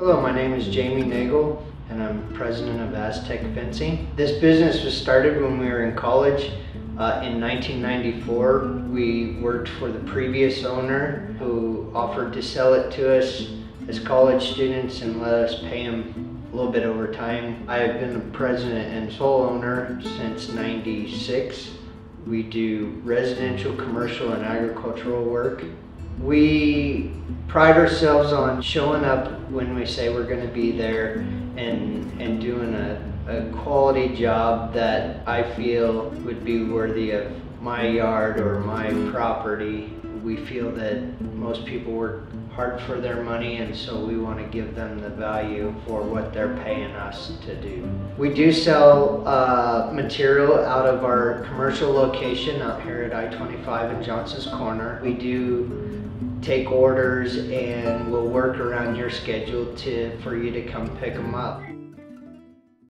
Hello, my name is Jamie Nagel and I'm president of Aztek Fencing. This business was started when we were in college. Uh, in 1994, we worked for the previous owner who offered to sell it to us as college students and let us pay him a little bit over time. I have been the president and sole owner since 96. We do residential, commercial, and agricultural work. We pride ourselves on showing up when we say we're going to be there and, and doing a, a quality job that I feel would be worthy of my yard or my property. We feel that most people work hard for their money and so we want to give them the value for what they're paying us to do. We do sell uh, material out of our commercial location out here at I-25 in Johnson's Corner. We do take orders and we'll work around your schedule to for you to come pick them up.